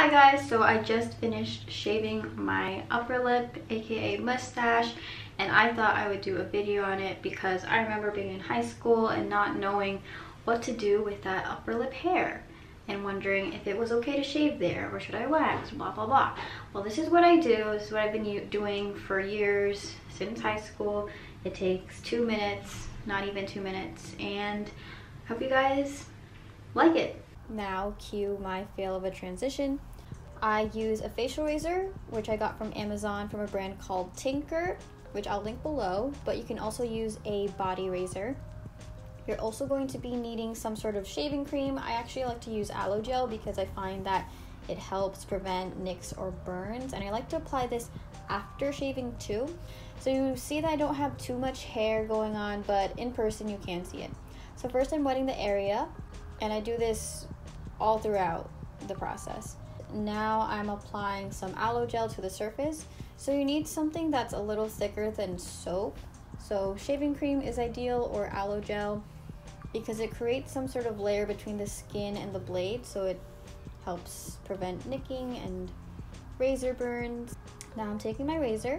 Hi guys, so I just finished shaving my upper lip, aka mustache, and I thought I would do a video on it because I remember being in high school and not knowing what to do with that upper lip hair and wondering if it was okay to shave there or should I wax, blah blah blah. Well, this is what I do, this is what I've been doing for years, since high school. It takes two minutes, not even two minutes, and hope you guys like it. Now cue my fail of a transition. I use a facial razor, which I got from Amazon from a brand called Tinkle, which I'll link below, but you can also use a body razor. You're also going to be needing some sort of shaving cream. I actually like to use aloe gel because I find that it helps prevent nicks or burns, and I like to apply this after shaving too. So you see that I don't have too much hair going on, but in person you can see it. So first I'm wetting the area, and I do this all throughout the process. Now I'm applying some aloe gel to the surface. So you need something that's a little thicker than soap. So shaving cream is ideal or aloe gel because it creates some sort of layer between the skin and the blade so it helps prevent nicking and razor burns. Now I'm taking my razor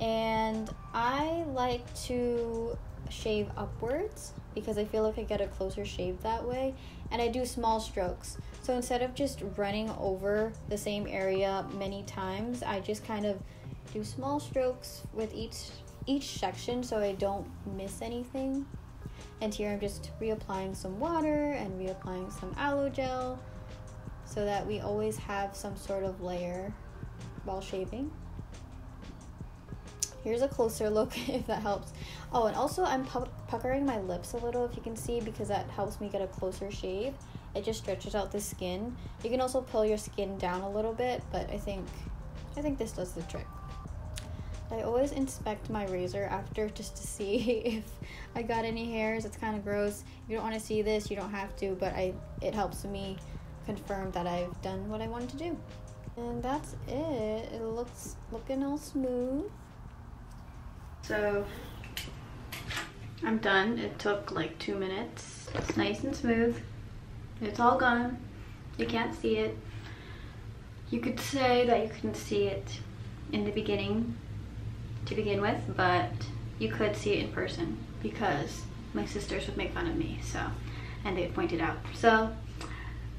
and I like to shave upwards because I feel like I get a closer shave that way. And I do small strokes. So instead of just running over the same area many times, I just kind of do small strokes with each each section so I don't miss anything. And here I'm just reapplying some water and reapplying some aloe gel so that we always have some sort of layer while shaving. Here's a closer look if that helps. Oh, and also I'm pu puckering my lips a little if you can see because that helps me get a closer shave. It just stretches out the skin. You can also pull your skin down a little bit, but I think I think this does the trick. I always inspect my razor after just to see if I got any hairs. It's kind of gross. You don't want to see this, you don't have to, but I it helps me confirm that I've done what I wanted to do. And that's it. It looks looking all smooth. So I'm done. It took like two minutes. It's nice and smooth. It's all gone. You can't see it. You could say that you couldn't see it in the beginning to begin with, but you could see it in person because my sisters would make fun of me, so, and they'd point it out. So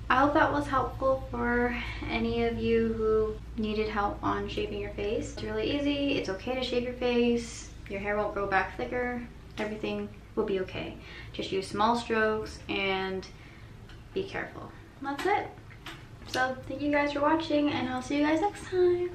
I hope that was helpful for any of you who needed help on shaving your face. It's really easy. It's okay to shave your face your hair won't grow back thicker. Everything will be okay. Just use small strokes and be careful. That's it. So thank you guys for watching and I'll see you guys next time.